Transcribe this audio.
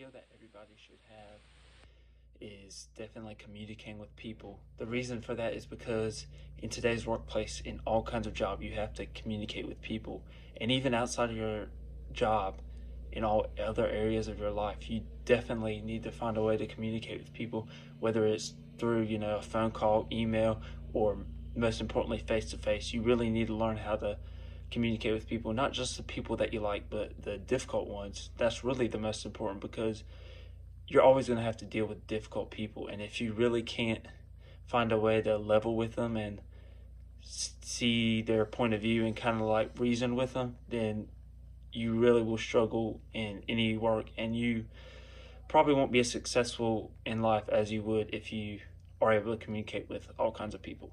skill that everybody should have is definitely communicating with people. The reason for that is because in today's workplace, in all kinds of job, you have to communicate with people, and even outside of your job, in all other areas of your life, you definitely need to find a way to communicate with people, whether it's through you know a phone call, email, or most importantly face to face. You really need to learn how to communicate with people, not just the people that you like, but the difficult ones. That's really the most important because you're always going to have to deal with difficult people. And if you really can't find a way to level with them and see their point of view and kind of like reason with them, then you really will struggle in any work and you probably won't be as successful in life as you would if you are able to communicate with all kinds of people.